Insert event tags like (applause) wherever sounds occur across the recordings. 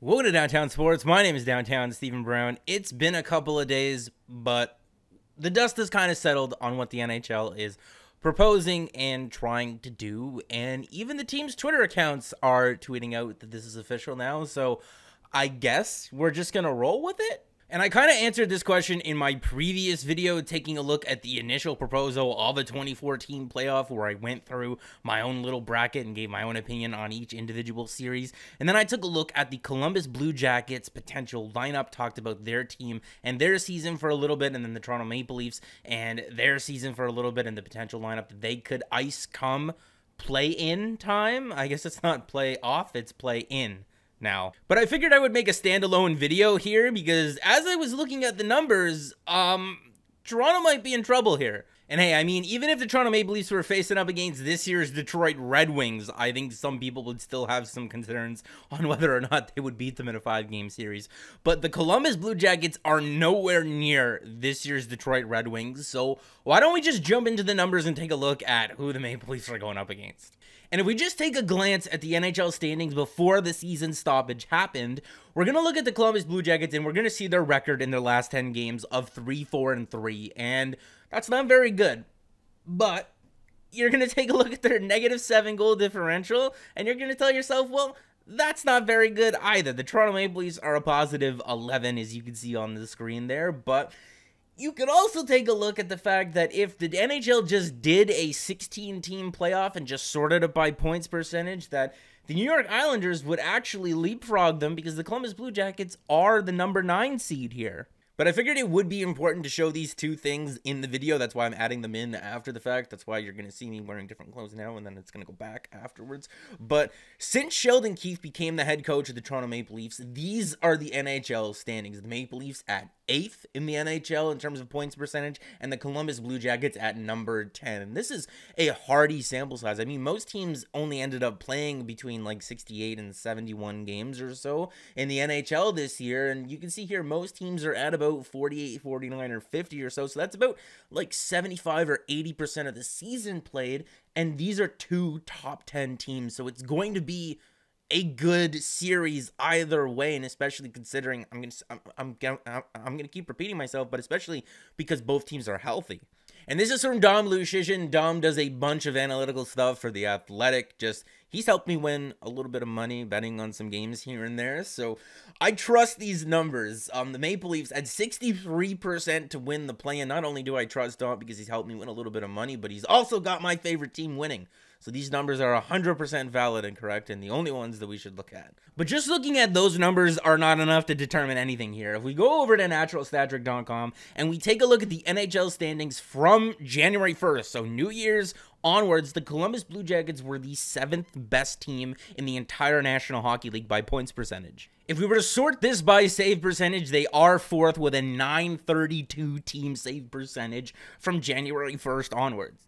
Welcome to Downtown Sports. My name is Downtown Stephen Brown. It's been a couple of days, but the dust has kind of settled on what the NHL is proposing and trying to do. And even the team's Twitter accounts are tweeting out that this is official now. So I guess we're just going to roll with it. And I kind of answered this question in my previous video, taking a look at the initial proposal of a 2014 playoff, where I went through my own little bracket and gave my own opinion on each individual series. And then I took a look at the Columbus Blue Jackets potential lineup, talked about their team and their season for a little bit, and then the Toronto Maple Leafs and their season for a little bit, and the potential lineup that they could ice come play in time. I guess it's not play off, it's play in now. But I figured I would make a standalone video here because as I was looking at the numbers, um, Toronto might be in trouble here. And hey, I mean, even if the Toronto Maple Leafs were facing up against this year's Detroit Red Wings, I think some people would still have some concerns (laughs) on whether or not they would beat them in a five game series. But the Columbus Blue Jackets are nowhere near this year's Detroit Red Wings. So why don't we just jump into the numbers and take a look at who the Maple Leafs are going up against? And if we just take a glance at the NHL standings before the season stoppage happened, we're going to look at the Columbus Blue Jackets and we're going to see their record in their last 10 games of 3 4 and 3. And that's not very good. But you're going (laughs) to take a look at their negative 7 goal differential and you're going to tell yourself, well, that's not very good either. The Toronto Maple Leafs are a positive 11, as you can see on the screen there, but you could also take a look at the fact that if the NHL just did a 16 team playoff and just sorted it by points percentage, that the New York Islanders would actually leapfrog them because the Columbus Blue Jackets are the number nine seed here. But I figured it would be important to show these two things in the video. That's why I'm adding them in after the fact. That's why you're going to see me wearing different clothes now, and then it's going to go back afterwards. But since Sheldon Keefe became the head coach of the Toronto Maple Leafs, these are the NHL standings. The Maple Leafs at eighth in the NHL in terms of points percentage, and the Columbus Blue Jackets at number 10. And this is a hardy sample size. I mean, most teams only ended up playing between like 68 and 71 games or so in the NHL this year. And you can see here, most teams are at about 48, 49, or 50 or so. So that's about like 75 or 80% of the season played. And these are two top 10 teams. So it's going to be a good series either way, and especially considering I'm gonna I'm I'm gonna, I'm gonna keep repeating myself, but especially because both teams are healthy. And this is from Dom Luszczyszyn. Dom does a bunch of analytical stuff for the Athletic. Just he's helped me win a little bit of money betting on some games here and there. So I trust these numbers. Um, the Maple Leafs at 63% to win the play, and not only do I trust Dom because he's helped me win a little bit of money, but he's also got my favorite team winning. So these numbers are 100% valid and correct and the only ones that we should look at. But just looking at those numbers are not enough to determine anything here. If we go over to naturalstattrick.com and we take a look at the NHL standings from January 1st, so New Year's onwards, the Columbus Blue Jackets were the seventh best team in the entire National Hockey League by points percentage. If we were to sort this by save percentage, they are fourth with a 932 team save percentage from January 1st onwards.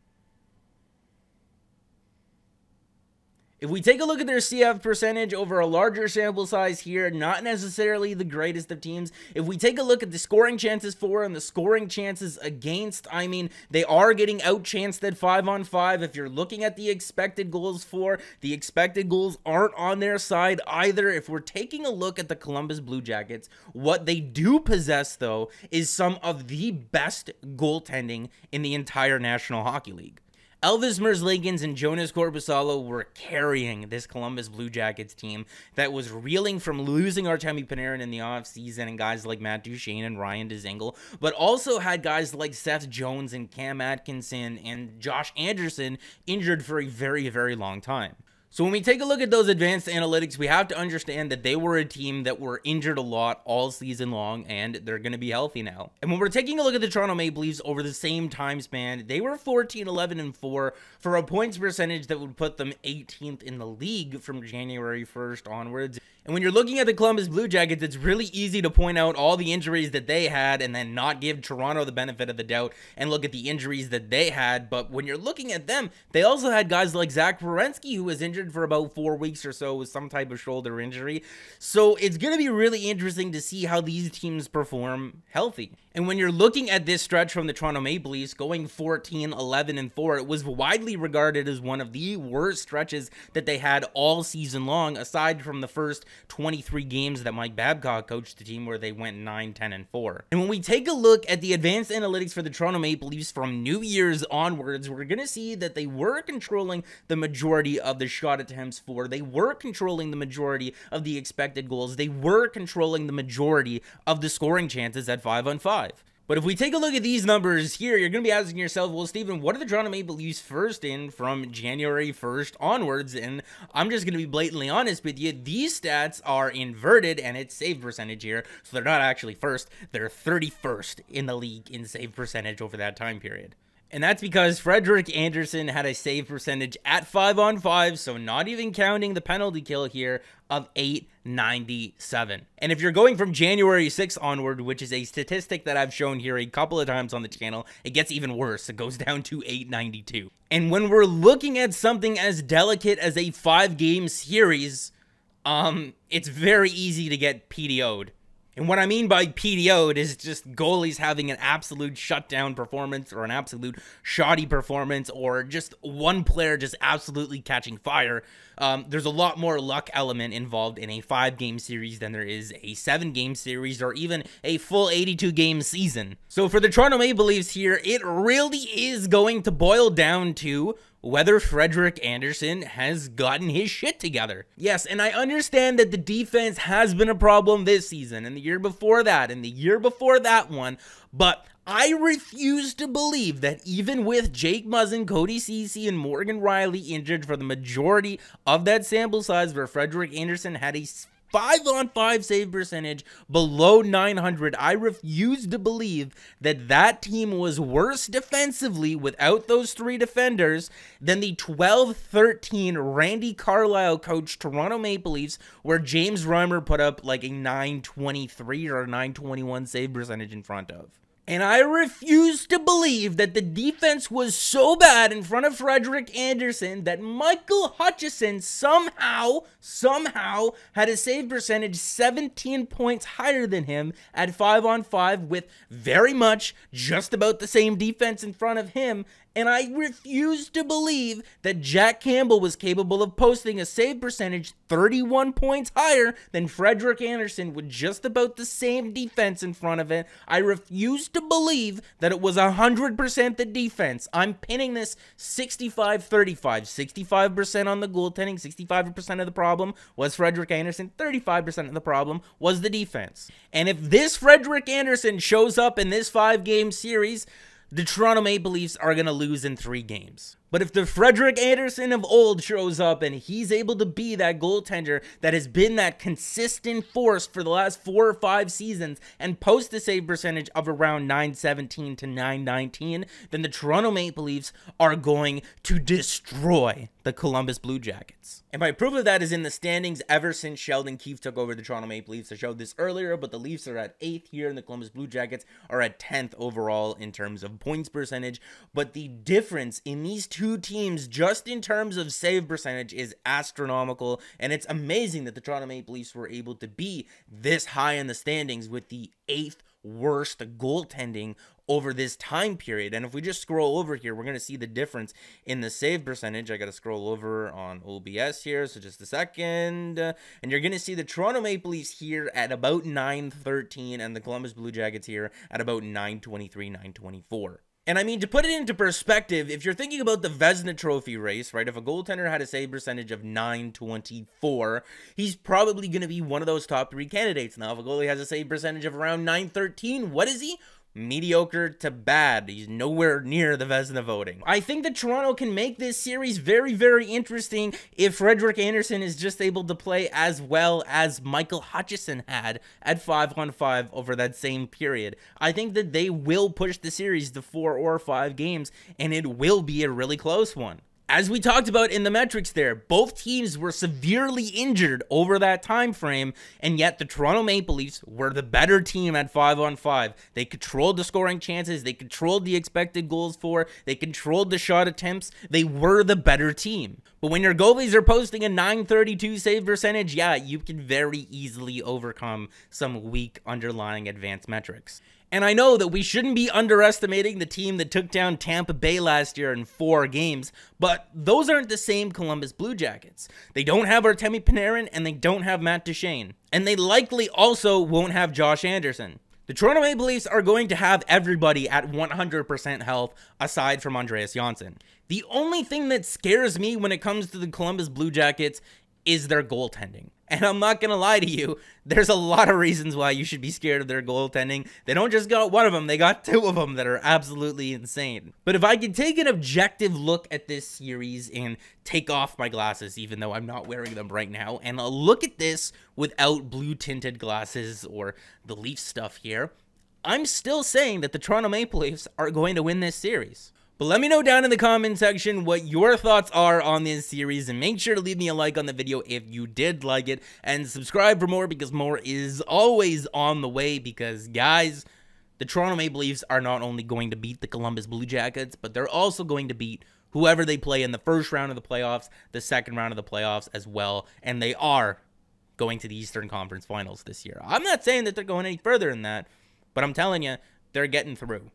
If we take a look at their CF percentage over a larger sample size here, not necessarily the greatest of teams. If we take a look at the scoring chances for and the scoring chances against, I mean, they are getting outchanced at 5 on 5. If you're looking at the expected goals for, the expected goals aren't on their side either. If we're taking a look at the Columbus Blue Jackets, what they do possess, though, is some of the best goaltending in the entire National Hockey League. Elvis Merzlikins and Jonas Korpisalo were carrying this Columbus Blue Jackets team that was reeling from losing Artemi Panarin in the offseason and guys like Matt Duchene and Ryan Dzingel, but also had guys like Seth Jones and Cam Atkinson and Josh Anderson injured for a very, very long time. So when we take a look at those advanced analytics, we have to understand that they were a team that were injured a lot all season long, and they're going to be healthy now. And when we're taking a look at the Toronto Maple Leafs over the same time span, they were 14, 11, and 4 for a points percentage that would put them 18th in the league from January 1st onwards. And when you're looking at the Columbus Blue Jackets, it's really easy to point out all the injuries that they had and then not give Toronto the benefit of the doubt and look at the injuries that they had. But when you're looking at them, they also had guys like Zach Werenski, who was injured for about four weeks or so with some type of shoulder injury. So it's going to be really interesting to see how these teams perform healthy. And when you're looking at this stretch from the Toronto Maple Leafs going 14, 11, and 4, it was widely regarded as one of the worst stretches that they had all season long, aside from the first 23 games that Mike Babcock coached the team where they went 9, 10, and 4. And when we take a look at the advanced analytics for the Toronto Maple Leafs from New Year's onwards, we're going to see that they were controlling the majority of the shot attempts for, they were controlling the majority of the expected goals, they were controlling the majority of the scoring chances at 5 on 5. But if we take a look at these numbers here, you're going to be asking yourself, well, Stephen, what are the Toronto Maple Leafs first in from January 1st onwards? And I'm just going to be blatantly honest with you. These stats are inverted, and it's save percentage here. So they're not actually first. They're 31st in the league in save percentage over that time period. And that's because Frederik Andersen had a save percentage at 5 on 5, so not even counting the penalty kill here, of 897. And if you're going from January 6th onward, which is a statistic that I've shown here a couple of times on the channel, it gets even worse. It goes down to 892. And when we're looking at something as delicate as a five game series, um, it's very easy to get PDO'd. And what I mean by PDO'd is just goalies having an absolute shutdown performance or an absolute shoddy performance or just one player just absolutely catching fire. Um, there's a lot more luck element involved in a five game series than there is a seven game series or even a full 82 game season. So for the Toronto Maple Leafs here, it really is going to boil down to whether Frederik Andersen has gotten his shit together. Yes, and I understand that the defense has been a problem this season and the year before that and the year before that one, but I refuse to believe that even with Jake Muzzin, Cody Ceci, and Morgan Rielly injured for the majority of that sample size where Frederik Andersen had a five on five save percentage below 900. I refuse to believe that that team was worse defensively without those three defenders than the 12 13 Randy Carlyle coach Toronto Maple Leafs, where James Reimer put up like a 923 or 921 save percentage in front of. And I refuse to believe that the defense was so bad in front of Frederik Andersen that Michael Hutchinson somehow, somehow had a save percentage 17 points higher than him at 5 on 5 with very much just about the same defense in front of him and I refuse to believe that Jack Campbell was capable of posting a save percentage 31 points higher than Frederik Andersen with just about the same defense in front of it. I refuse to believe that it was 100% the defense. I'm pinning this 65 35. 65% on the goaltending, 65% of the problem was Frederik Andersen, 35% of the problem was the defense. And if this Frederik Andersen shows up in this five game series, the Toronto Maple Leafs are going to lose in three games. But if the Frederik Andersen of old shows up and he's able to be that goaltender that has been that consistent force for the last four or five seasons and post a save percentage of around 917 to 919, then the Toronto Maple Leafs are going to destroy the Columbus Blue Jackets. And my proof of that is in the standings ever since Sheldon Keefe took over the Toronto Maple Leafs. I showed this earlier, but the Leafs are at 8th here and the Columbus Blue Jackets are at 10th overall in terms of points percentage. But the difference in these two teams just in terms of save percentage is astronomical and it's amazing that the Toronto Maple Leafs were able to be this high in the standings with the eighth worst goaltending over this time period. And if we just scroll over here, we're going to see the difference in the save percentage. I got to scroll over on OBS here, so just a second. And you're going to see the Toronto Maple Leafs here at about 913 and the Columbus Blue Jackets here at about 923, 924. And I mean, to put it into perspective, if you're thinking about the Vezina Trophy race, right, if a goaltender had a save percentage of 924, he's probably going to be one of those top three candidates. Now, if a goalie has a save percentage of around 913, what is he? Mediocre to bad. He's nowhere near the Vezina voting. I think that Toronto can make this series very, very interesting if Frederik Andersen is just able to play as well as Michael Hutchinson had at 5 on 5 over that same period. I think that they will push the series to four or five games, and it will be a really close one. As we talked about in the metrics there, both teams were severely injured over that time frame, and yet the Toronto Maple Leafs were the better team at 5 on 5. They controlled the scoring chances, they controlled the expected goals for, they controlled the shot attempts. They were the better team. But when your goalies are posting a 932 save percentage, yeah, you can very easily overcome some weak underlying advanced metrics. And I know that we shouldn't be underestimating the team that took down Tampa Bay last year in four games, but those aren't the same Columbus Blue Jackets. They don't have Artemi Panarin and they don't have Matt Duchene. And they likely also won't have Josh Anderson. The Toronto Maple Leafs are going to have everybody at 100% health aside from Andreas Johnsson. The only thing that scares me when it comes to the Columbus Blue Jackets is their goaltending. And I'm not going to lie to you, there's a lot of reasons why you should be scared of their goaltending. They don't just got one of them, they got (laughs) two of them that are absolutely insane. But if I could take an objective look at this series and take off my glasses, even though I'm not wearing them right now, and I'll look at this without blue tinted glasses or the Leaf stuff here, I'm still saying that the Toronto Maple Leafs are going to win this series. But let me know down in the comment section what your thoughts are on this series and make sure to leave me a like on the video if you did like it and subscribe for more because more is always on the way because guys, the Toronto Maple Leafs are not only going to beat the Columbus Blue Jackets, but they're also going to beat whoever they play in the first round of the playoffs, the second round of the playoffs as well, and they are going to the Eastern Conference Finals this year. I'm not saying that they're going any further than that, but I'm telling you, they're getting through.